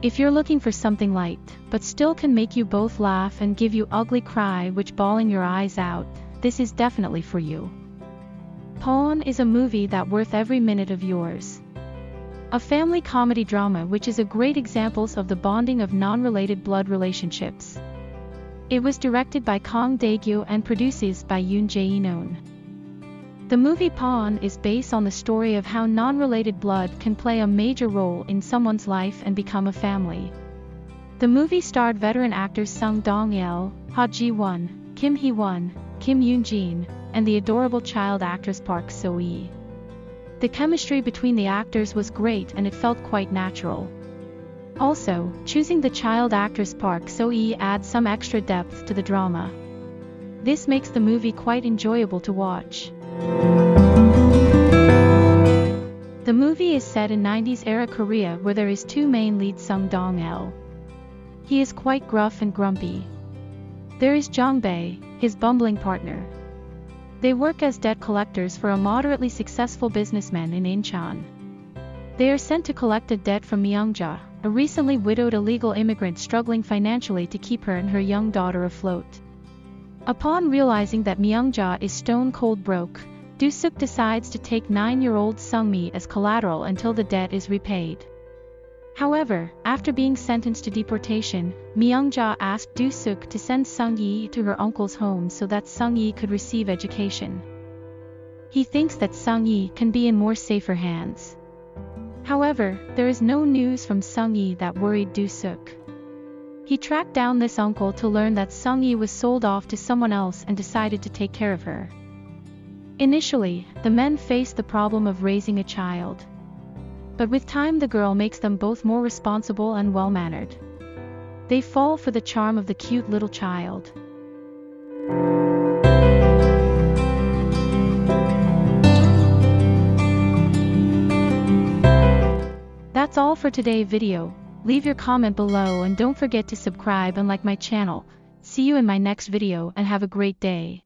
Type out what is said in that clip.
If you're looking for something light, but still can make you both laugh and give you ugly cry which bawling your eyes out, this is definitely for you. Pawn is a movie that worth every minute of yours. A family comedy drama which is a great examples of the bonding of non-related blood relationships. It was directed by Kong Dae-gyu and produces by Yoon Jae-non. The movie Pawn is based on the story of how non-related blood can play a major role in someone's life and become a family. The movie starred veteran actors Sung Dong-il, Ha Ji-won, Kim Hee-won, Kim Yoon-jin, and the adorable child actress Park So-hee. The chemistry between the actors was great and it felt quite natural. Also, choosing the child actress Park So-hee adds some extra depth to the drama. This makes the movie quite enjoyable to watch. The movie is set in 90s era Korea where there is two main leads Sung Dong-il. He is quite gruff and grumpy. There is Jong Bae, his bumbling partner. They work as debt collectors for a moderately successful businessman in Incheon. They are sent to collect a debt from Myungja, a recently widowed illegal immigrant struggling financially to keep her and her young daughter afloat. Upon realizing that Myungja is stone cold broke, Doo-suk decides to take 9-year-old Sung-yi as collateral until the debt is repaid. However, after being sentenced to deportation, Myungja asked Doo-suk to send Sung-yi to her uncle's home so that Sung-yi could receive education. He thinks that Sung-yi can be in more safer hands. However, there is no news from Sung-yi that worried Doo-suk. He tracked down this uncle to learn that Sung-yi was sold off to someone else and decided to take care of her. Initially, the men faced the problem of raising a child. But with time the girl makes them both more responsible and well-mannered. They fall for the charm of the cute little child. That's all for today video. Leave your comment below and don't forget to subscribe and like my channel. See you in my next video and have a great day.